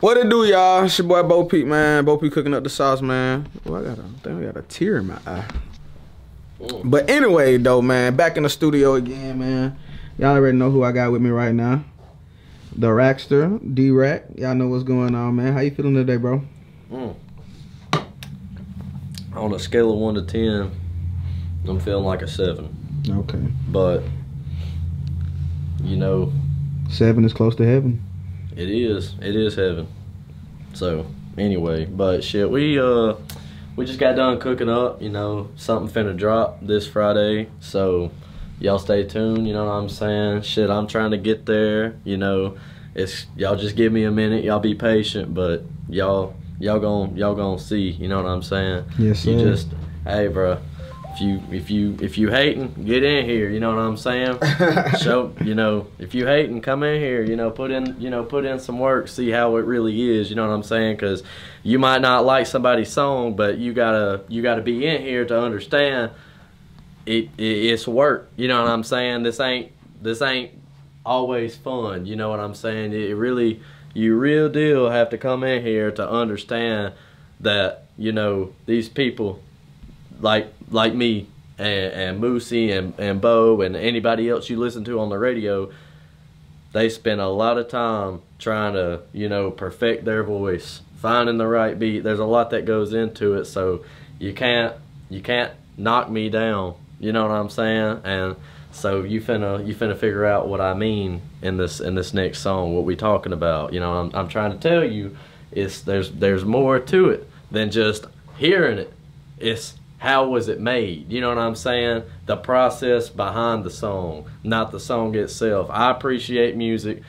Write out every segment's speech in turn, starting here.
What it do, y'all? It's your boy Bopete, man. Bopete cooking up the sauce, man. Well, I got a, I think I got a tear in my eye. But anyway, though, man, back in the studio again, man. Y'all already know who I got with me right now. The Rackster, D Rack. Y'all know what's going on, man. How you feeling today, bro? Mm. On a scale of one to ten, I'm feeling like a seven. Okay. But you know, Seven is close to heaven. It is it is heaven. So anyway, but shit, we uh we just got done cooking up. You know, something finna drop this Friday. So y'all stay tuned. You know what I'm saying? Shit, I'm trying to get there. You know, it's y'all just give me a minute. Y'all be patient, but y'all y'all gon' y'all gonna see. You know what I'm saying? Yes, You just hey, bro. If you if you if you hating, get in here. You know what I'm saying? so you know if you hating, come in here. You know, put in you know put in some work. See how it really is. You know what I'm saying? Because you might not like somebody's song, but you gotta you gotta be in here to understand. It, it it's work. You know what I'm saying? This ain't this ain't always fun. You know what I'm saying? It really you real deal have to come in here to understand that you know these people like like me and, and Moosey and, and Bo and anybody else you listen to on the radio, they spend a lot of time trying to, you know, perfect their voice, finding the right beat. There's a lot that goes into it, so you can't you can't knock me down. You know what I'm saying? And so you finna you finna figure out what I mean in this in this next song, what we talking about. You know, I'm I'm trying to tell you, it's there's there's more to it than just hearing it. It's how was it made? You know what I'm saying? The process behind the song, not the song itself. I appreciate music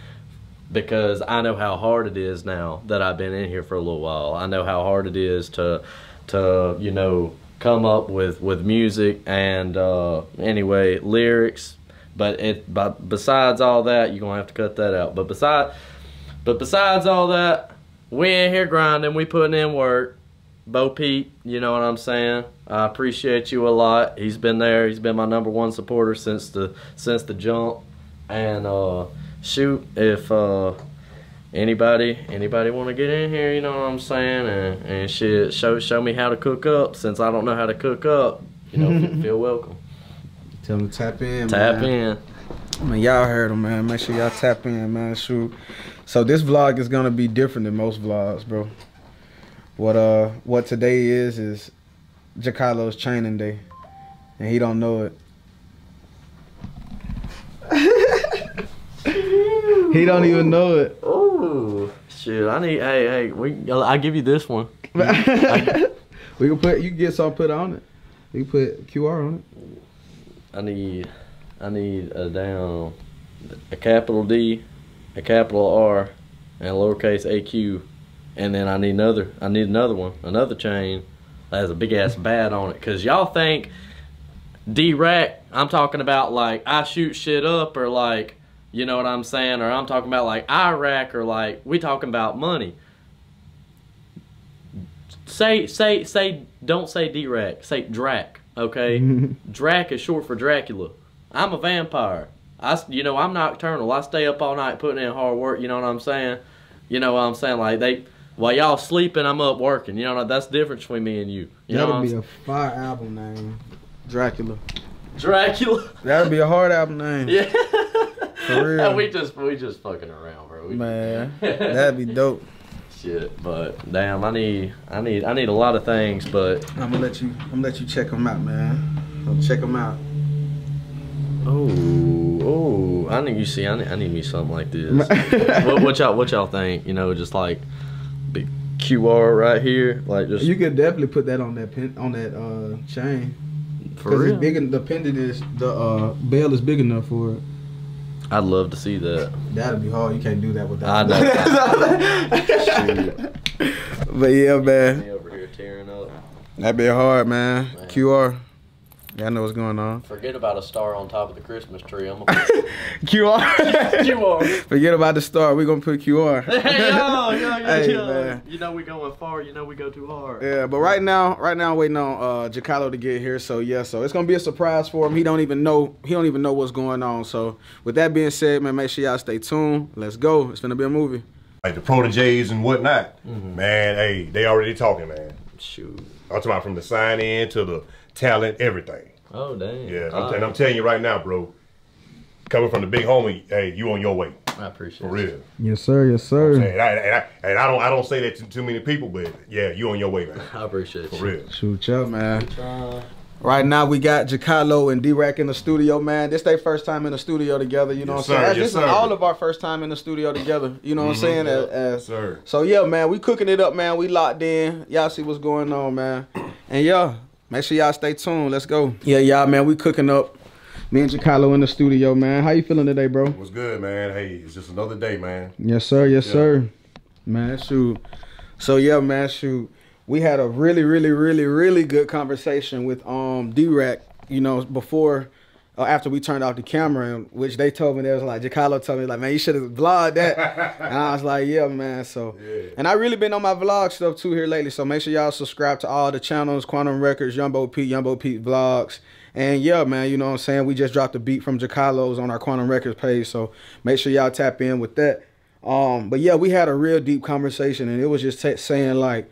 because I know how hard it is now that I've been in here for a little while. I know how hard it is to to, you know, come up with with music and uh anyway, lyrics, but it but besides all that, you're to have to cut that out. But beside but besides all that, we in here grinding, we putting in work. Bopete, you know what I'm saying? I appreciate you a lot. He's been there. He's been my number one supporter since the since the jump. And uh shoot, if uh anybody anybody want to get in here, you know what I'm saying? And and shit, show show me how to cook up since I don't know how to cook up. You know, feel welcome. Tell them to tap in, Tap man. in. mean, y'all heard him, man. Make sure y'all tap in, man. Shoot. So this vlog is gonna be different than most vlogs, bro. What uh, what today is is Jakylo's training day, and he don't know it. he don't even know it. Oh shit! I need. Hey, hey, we. I give you this one. we can put. You can get some put on it. You can put QR on it. I need. I need a down, a capital D, a capital R, and a lowercase AQ, and then I need another. I need another one, another chain that has a big ass bat on it. Cause y'all think D rack. I'm talking about like I shoot shit up or like. You know what I'm saying? Or I'm talking about like Iraq or like we talking about money. Say say say don't say D-Rack, say Drac, okay? Drac is short for Dracula. I'm a vampire. I you know, I'm nocturnal. I stay up all night putting in hard work, you know what I'm saying? You know what I'm saying? Like they while y'all sleeping, I'm up working. You know, that's the difference between me and you. You That'll be a fire album name. Dracula. Dracula. That'll be a hard album name. Yeah. For real. we just we just fucking around, bro. We- Man, that'd be dope. Shit, but damn, I need, I need, I need a lot of things, but I'm gonna let you. I'm gonna let you check them out, man. I'll check them out. oh, oh, I need you see, I need, I need me something like this. what, what y'all, what y'all think? You know, just like QR right here, like just you could definitely put that on that pin, on that uh, chain. for Cause real. it's big. en- The pendant is the uh, bell is big enough for it. I'd love to see that. That'd be hard. You can't do that with I that. but yeah, man, Me over here tearing up. that'd be hard, man. Man. QR. Y'all know what's going on. Forget about a star on top of the Christmas tree. I'm gonna QR. QR. Forget about the star. We're gonna put QR. Hey, yo, yo, yo, Hey, yo. man. You know we going far. You know we go too hard. Yeah, but right now, right now, I'm waiting on uh Jakylo to get here. So yeah, so it's gonna be a surprise for him. He don't even know. He don't even know what's going on. So with that being said, man, make sure y'all stay tuned. Let's go. It's gonna be a movie. like the proteges and whatnot. Mm-hmm. Man, hey, they already talking, man. Shoot. I'm talking about from the sign in to the talent, everything. Oh damn. Yeah, I'm, All and I'm telling you right now, bro. Coming from the big homie, hey, you on your way I appreciate it. for it. real. Yes, sir. Yes, sir. And I, and, I, and I don't I don't say that to too many people, but yeah, you on your way, man. I appreciate it. For you. real. Shoot up, man. Right now we got Jakylo and D-Rack in the studio, man. This their first time in the studio together, you know Yes, what I'm saying? sir. Yes, this sir. is all of our first time in the studio together, you know what I'm mm-hmm. saying? As- as- Sir. so yeah, man, we cooking it up, man. We locked in. Y'all see what's going on, man. And yeah, make sure y'all stay tuned. Let's go. Yeah, y'all, man, we cooking up. Me and Jakylo in the studio, man. How you feeling today, bro? What's good, man? Hey, it's just another day, man. Yes, sir. Yes, Yeah. sir. Man, shoot. So yeah, man, shoot. We had a really, really, really, really good conversation with um D-Rack, you know, before after we turned off the camera, and which they told me they was like Jakylo told me like, man, you should have vlogged that. and I was like, yeah, man. So Yeah. and I really been on my vlog stuff too here lately. So make sure y'all subscribe to all the channels, Quantum Records, Young Bopete, Young Bopete Vlogs. And yeah, man, you know what I'm saying? We just dropped a beat from Jakylo's on our Quantum Records page. So make sure y'all tap in with that. Um, but yeah, we had a real deep conversation and it was just saying like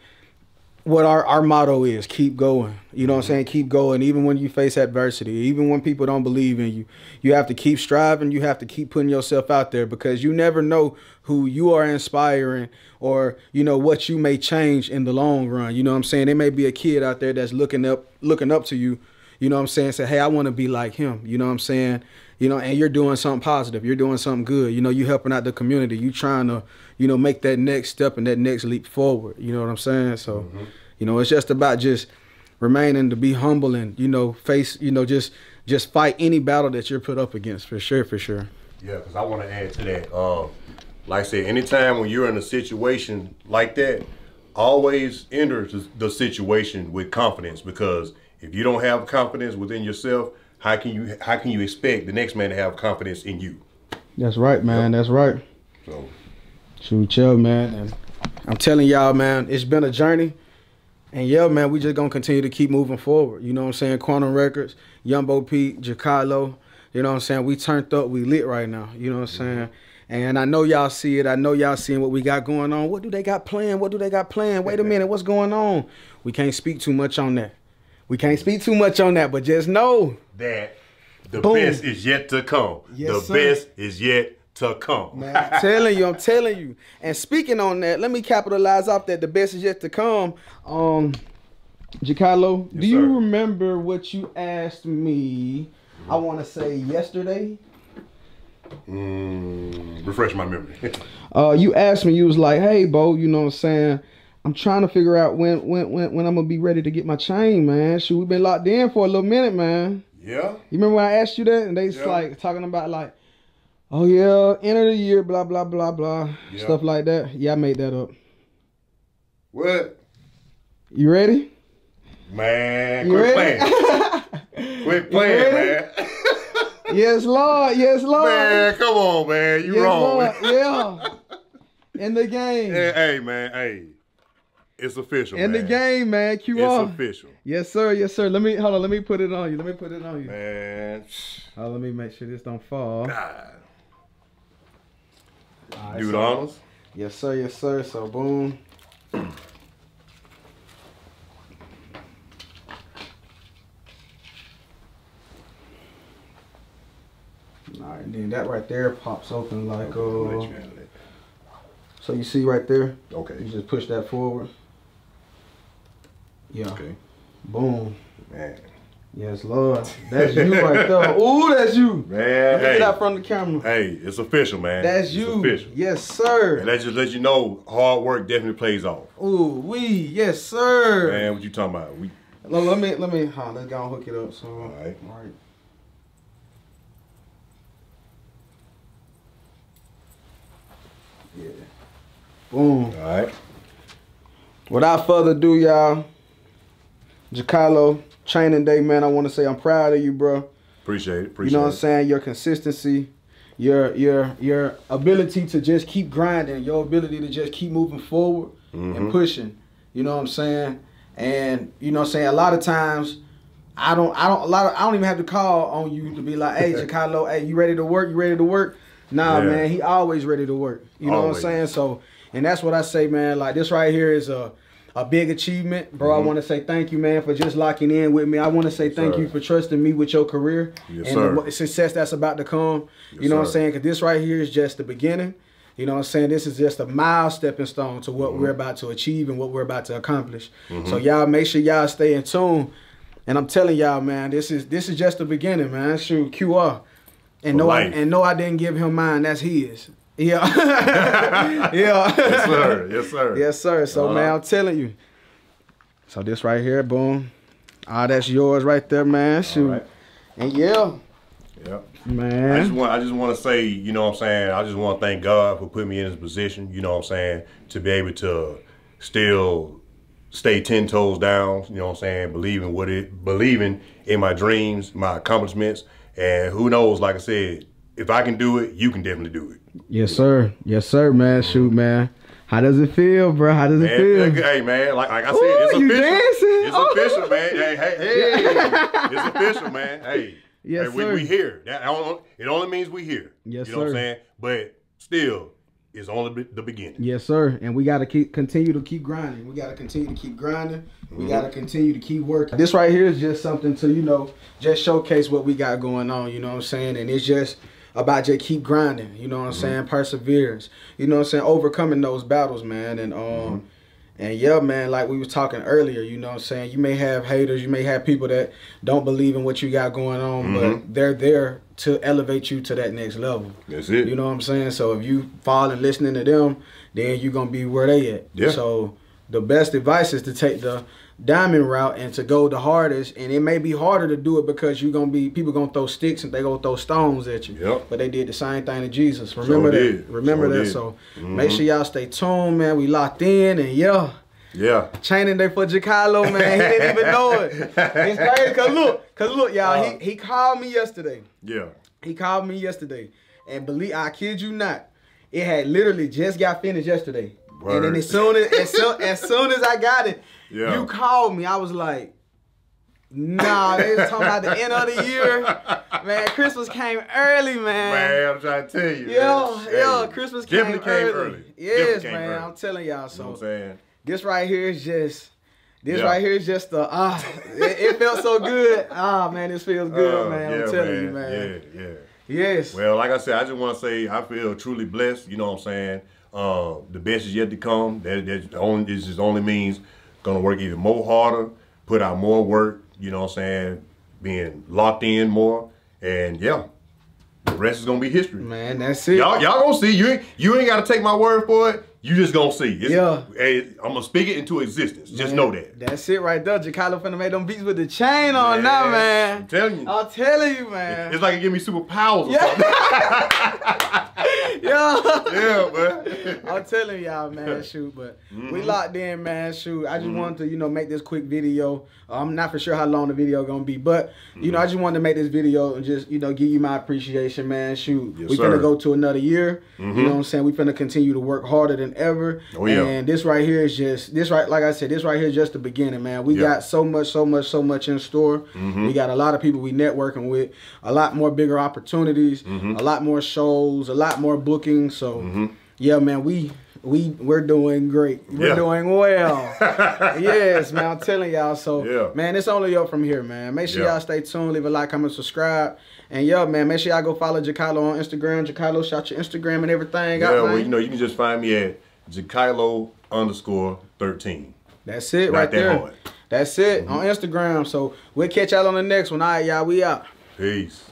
what our, our motto is keep going. You know what i'm saying? Keep going. Even when you face adversity even when people don't believe in you you have to keep striving. You have to keep putting yourself out there because you never know who you are inspiring or you know what you may change in the long run. You know what i'm saying? There may be a kid out there that's looking up looking up to you you know what i'm saying? Say hey i want to be like him. You know what i'm saying? You know and you're doing something positive. You're doing something good. You know you helping out the community. You trying to you know make that next step and that next leap forward. You know what i'm saying? So you know it's just about just remaining to be humble and you know face you know just just fight any battle that you're put up against for sure for sure. Yeah, because I want to add to that. Uh, like I said, anytime when you're in a situation like that, always enter the situation with confidence because if you don't have confidence within yourself, how can you how can you expect the next man to have confidence in you? that's right man that's right So Shoot, chill, man. And I'm telling y'all, man, it's been a journey. And yeah, man, we just gonna continue to keep moving forward. You know what I'm saying? Quantum Records, Young Bopete, Jakylo. You know what I'm saying? We turned up, we lit right now. You know what I'm mm-hmm. saying? And I know y'all see it. I know y'all seeing what we got going on. What do they got playing? What do they got playing? Wait a minute, what's going on? We can't speak too much on that. We can't speak too much on that, but just know that the Boom. best is yet to come. Yes, the sir. best is yet to come. Man, I'm telling you, I'm telling you. And speaking on that, let me capitalize off that. The best is yet to come. Um, Jakylo, do you sir. remember what you asked me? I want to say yesterday. Mm, refresh my memory. Uh, you asked me. You was like, "Hey, Bo, you know what I'm saying? I'm trying to figure out when when when when I'm gonna be ready to get my chain, man. Shoot, we've been locked in for a little minute, man. yeah. You remember when I asked you that, and they Yeah. like talking about like, oh yeah, end of the year, blah blah blah blah, Yeah. stuff like that. Yeah, I made that up. What? You ready? Man, You quit ready? playing. quit playing, man. yes, Lord. Yes, Lord. man, come on, man. You yes, wrong. Lord. man. Yeah. In the game. Hey, hey, man, hey. It's official. In the game, man. It's official. Yes, sir. Yes, sir. Let me hold on. Let me put it on you. Let me put it on you. Man. Oh, let me make sure this don't fall. God. All right, the so- honors. Yes, sir. Yes, sir. So boom. All right, and then that right there pops open like uh. you handle it. So you see right there, Okay. you just push that forward. Yeah. Okay. Boom. Man. Yes, Lord. That's you right there. Ooh, that's you. Man, hey. get out from the camera. Hey, it's official, man. That's It's you. official. Yes, sir. And that just let you know hard work definitely plays off. Ooh, we. Yes, sir. Man, what you talking about? We Let, let me let me huh, let's go and hook it up. So all right. All right. Yeah. Boom. all right. Without further ado, y'all. Jakylo, training day, man. I want to say I'm proud of you, bro. Appreciate it. Appreciate you know what I'm saying? Your consistency, your your your ability to just keep grinding, your ability to just keep moving forward Mm-hmm. and pushing. You know what I'm saying? And you know what I'm saying? A lot of times I don't I don't a lot of I don't even have to call on you to be like, hey Jakylo, hey, you ready to work? You ready to work? Nah, Yeah. man, he always ready to work. You know Always. what I'm saying? So And that's what I say, man. Like this right here is a a big achievement, bro. I want to say thank you, man, for just locking in with me. I want to say thank sir. you for trusting me with your career Yes, and sir. the success that's about to come. Yes, you know what I'm saying? Because this right here is just the beginning. You know what I'm saying? This is just a mile stepping stone to what Mm-hmm. we're about to achieve and what we're about to accomplish. So y'all make sure y'all stay in tune. And I'm telling y'all, man, this is this is just the beginning, man. Shoot, QR. And For no, I, and no, I didn't give him mine. That's his. Yeah, yeah. Yes, sir. Yes, sir. Yes, sir. So Uh-huh. man, I'm telling you. So this right here, boom. Ah, that's yours right there, man. Shoot. right. And yeah, Yep. I man. just want I just want to say, you know what I'm saying, I just want to thank God for putting me in this position, you know what I'm saying, to be able to still stay 10 toes down, you know what I'm saying, believing what it believing in my dreams, my accomplishments, and who knows, like I said, if I can do it, you can definitely do it. Yes, sir. Yes, sir, man. Uh-huh. Shoot, man. How does it feel, bro? How does it Man, feel? hey man, like, like I said, Ooh, it's official. It's Oh. official, man. Hey, hey, hey, it's official, man. Hey, Yes, hey, we, sir. we here. That don't- it only means we here. Yes, you know what I'm sir. saying? But still, it's only the beginning. Yes, sir. And we gotta keep continue to keep grinding. We gotta continue to keep grinding. We mm-hmm. gotta continue to keep working. This right here is just something to, you know, just showcase what we got going on, you know what I'm saying? And it's just about just keep grinding, you know what I'm mm-hmm. saying? Perseverance. You know what I'm saying? Overcoming those battles, man. And um mm-hmm. and yeah, man, like we was talking earlier, you know what I'm saying? You may have haters, you may have people that don't believe in what you got going on, but mm-hmm. they're there to elevate you to that next level. That's it. You know what I'm saying? So if you fall and listening to them, then you're gonna be where they at. Yeah. So the best advice is to take the diamond route and to go the hardest. And it may be harder to do it because you're gonna be people gonna throw sticks and they gonna throw stones at you. Yep. But they did the same thing to Jesus. Remember that. did. Remember that. did. So make sure y'all stay tuned, man. We locked in and yeah. Yeah. Training day for Jakylo, man. He didn't even know it. It's crazy. Cause look, cause look, y'all, Uh. he, he called me yesterday. Yeah. He called me yesterday, and believe I kid you not, it had literally just got finished yesterday. And then as soon as as soon, as soon as I got it, Yeah. you called me. I was like, Nah, they was talking about the end of the year. Man, Christmas came early, man. Man, I'm trying to tell you. Yo, man. yo, Hey, Christmas came, came early. early. Yes, came man. early. I'm telling y'all. You know So what I'm saying? this right here is just. This Yeah. right here is just the ah, it, it felt so good. Ah, man, this feels good, Uh, man. yeah, I'm telling you, man. Yeah, yeah. Yes. Well, like I said, I just want to say I feel truly blessed. You know what I'm saying? Uh, the best is yet to come. That that only this just only means gonna work even more harder, put out more work. You know what I'm saying? Being locked in more, and yeah, the rest is gonna be history. Man, that's it. Y'all, y'all gonna see. You ain't you ain't gotta take my word for it. You just gonna see. It's- Yeah. Hey, I'm gonna speak it into existence. Just Man, know that. That's it right there. Jakylo finna make them beats with the chain on now, man. I'm man. telling you. I'm telling you, man. It's like it give me superpowers or Yeah. something. yeah. yeah, man. I'm telling y'all, man, shoot, but Mm-hmm. we locked in, man, shoot. I just wanted to, you know, make this quick video. I'm not for sure how long the video gonna be, but you know, I Mm-hmm. just wanted to make this video and just, you know, give you my appreciation, man. Shoot, Yes, we sir. Mm-hmm. finna go to another year. You know what I'm saying? We finna continue to work harder than ever. Oh, yeah. And this right here is just this right, like I said, this right here is just the beginning, man. We. Mm-hmm. got so much, so much, so much in store. We got a lot of people we networking with, a lot more bigger opportunities, Mm-hmm. a lot more shows, a lot more bookings. So yeah, man, we we we're doing great. We're Yeah. doing well. yes, man, I'm telling y'all. So Yeah. man, it's only up from here, man. Make sure Yeah. y'all stay tuned, leave a like, comment, subscribe. And yeah, man, make sure y'all go follow Jakylo on Instagram. Jakylo, shout your Instagram and everything. Yeah, out, well, you know, you can just find me at Jakylo underscore 13. That's it Not right that there. hard. That's it mm-hmm. on Instagram. So we'll catch y'all on the next one. All right, y'all, we out. Peace.